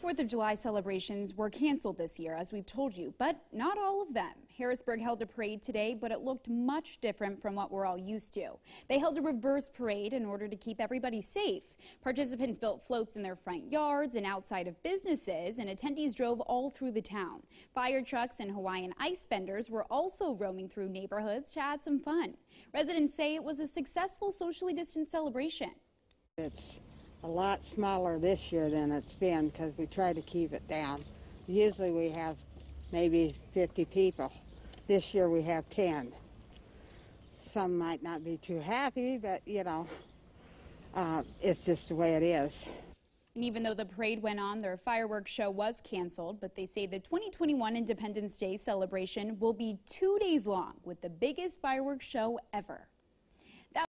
Fourth of July celebrations were canceled this year, as we've told you, but not all of them. Harrisburg held a parade today, but it looked much different from what we're all used to. They held a reverse parade in order to keep everybody safe. Participants built floats in their front yards and outside of businesses, and attendees drove all through the town. Fire trucks and Hawaiian ice vendors were also roaming through neighborhoods to add some fun. Residents say it was a successful socially distanced celebration. It's a lot smaller this year than it's been because we try to keep it down. Usually we have maybe 50 people. This year we have 10. Some might not be too happy, but you know, uh, it's just the way it is. And even though the parade went on, their fireworks show was canceled, but they say the 2021 Independence Day celebration will be two days long with the biggest fireworks show ever.